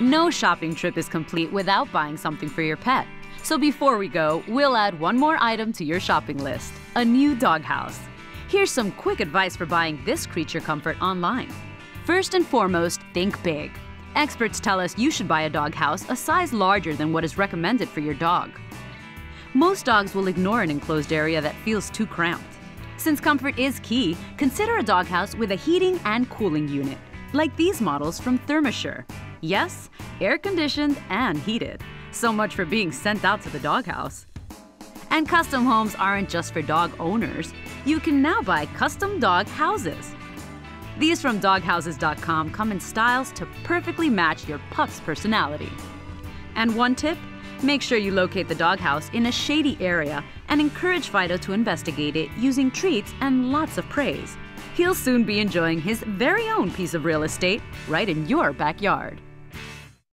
No shopping trip is complete without buying something for your pet. So before we go, we'll add one more item to your shopping list a new doghouse. Here's some quick advice for buying this creature comfort online. First and foremost, think big. Experts tell us you should buy a doghouse a size larger than what is recommended for your dog. Most dogs will ignore an enclosed area that feels too cramped. Since comfort is key, consider a doghouse with a heating and cooling unit, like these models from Therma-Sure. Yes, air conditioned and heated. So much for being sent out to the doghouse. And custom homes aren't just for dog owners. You can now buy custom dog houses. These from doghouses.com come in styles to perfectly match your pup's personality. And one tip make sure you locate the doghouse in a shady area and encourage Fido to investigate it using treats and lots of praise. He'll soon be enjoying his very own piece of real estate right in your backyard.